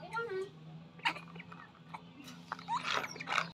Cái đó?